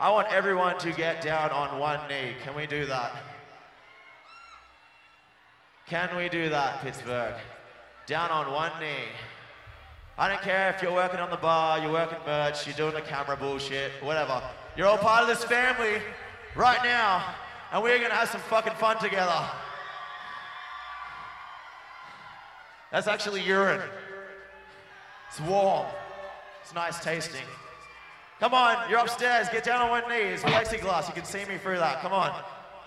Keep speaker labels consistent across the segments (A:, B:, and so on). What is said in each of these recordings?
A: I want everyone to get down on one knee. Can we do that? Can we do that, Pittsburgh? Down on one knee. I don't care if you're working on the bar, you're working merch, you're doing the camera bullshit, whatever. You're all part of this family right now, and we're gonna have some fucking fun together. That's actually urine. It's warm. It's nice tasting. Come on, you're upstairs. Get down on one knee. It's plexiglass. You can see me through that. Come on.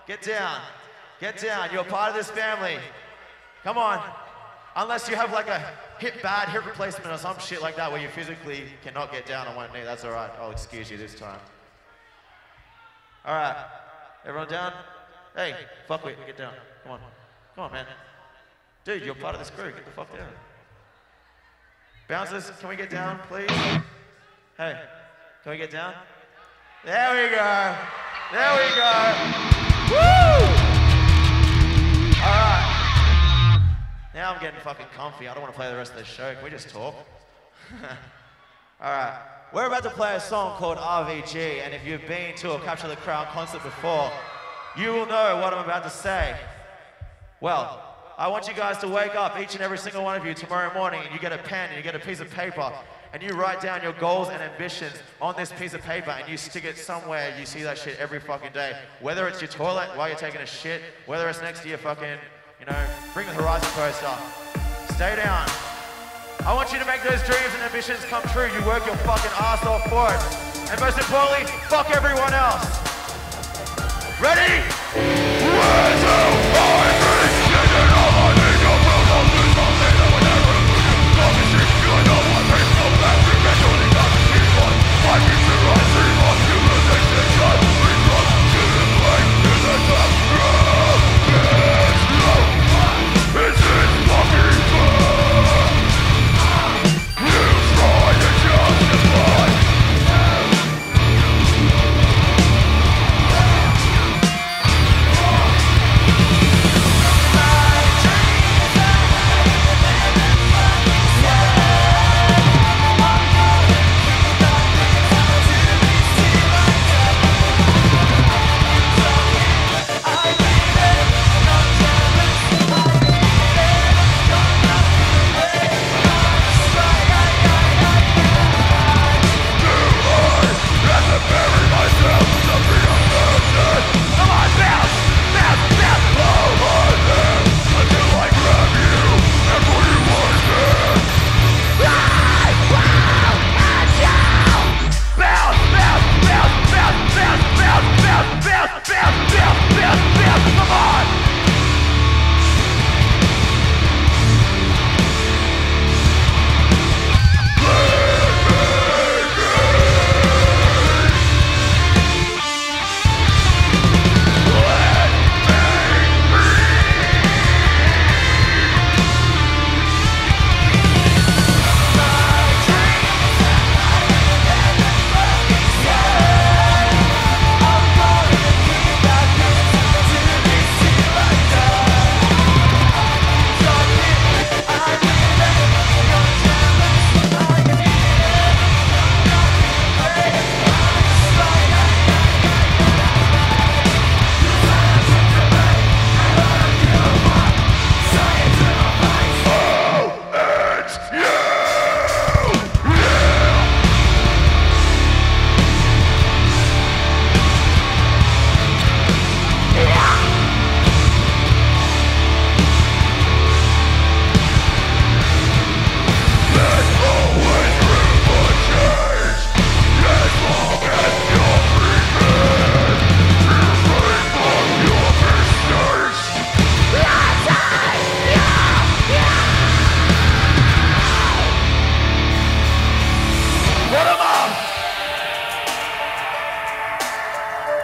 A: Get down. Get down. You're part of this family. Come on. Unless you have like a hip bad hip replacement or some shit like that where you physically cannot get down on one knee. That's all right. I'll excuse you this time. All right. Everyone down? Hey, fuck it. Get down. Come on. Come on, man. Dude, you're part of this crew. Get the fuck down. Bouncers, can we get down, please? Hey, can we get down? There we go. There we go. Woo! All right. Now I'm getting fucking comfy. I don't want to play the rest of the show. Can we just talk? All right. We're about to play a song called RVG, and if you've been to a Capture the Crown concert before, you will know what I'm about to say. Well, I want you guys to wake up, each and every single one of you, tomorrow morning, and you get a pen and you get a piece of paper, and you write down your goals and ambitions on this piece of paper, and you stick it somewhere. You see that shit every fucking day. Whether it's your toilet while you're taking a shit, whether it's next to your fucking, you know, bring the horizon coaster. Stay down. I want you to make those dreams and ambitions come true. You work your fucking ass off for it. And most importantly, fuck everyone else. Ready? Put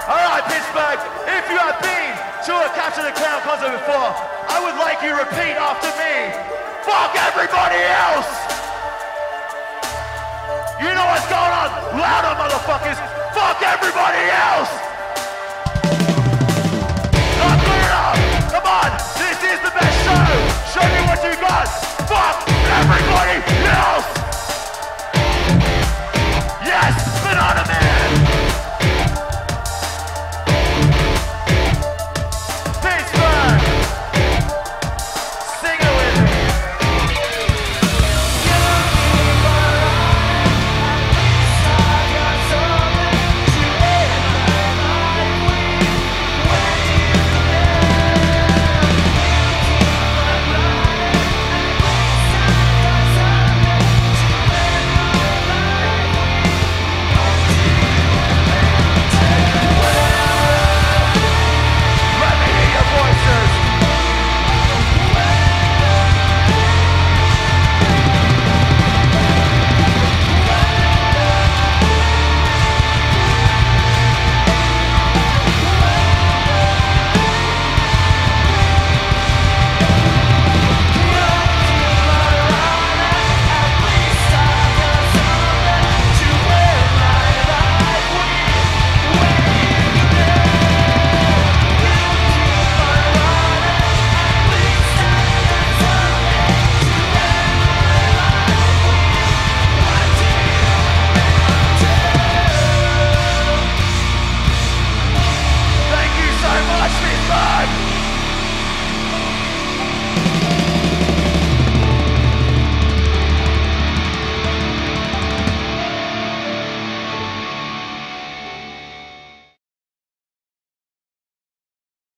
A: All right, Pittsburgh, if you have been to a Capture the Crown concert before, I would like you to repeat after me. Fuck everybody else! You know what's going on? Louder, motherfuckers! Fuck everybody else! Now clear up! Come on! This is the best show! Show me what you got! Fuck everybody else!